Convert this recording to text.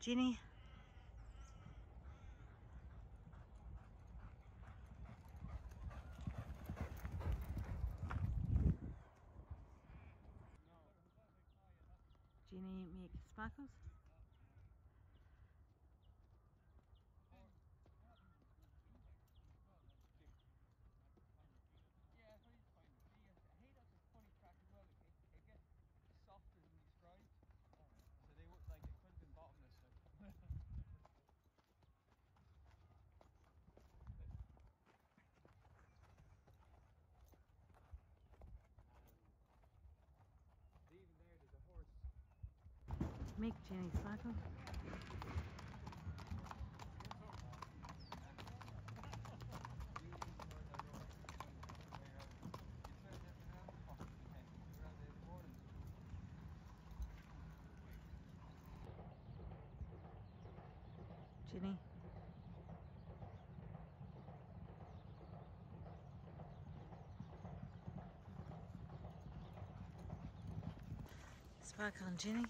Ginny. Ginny make sparkles? make Jenny slap him? Ginny. Spark on Jenny.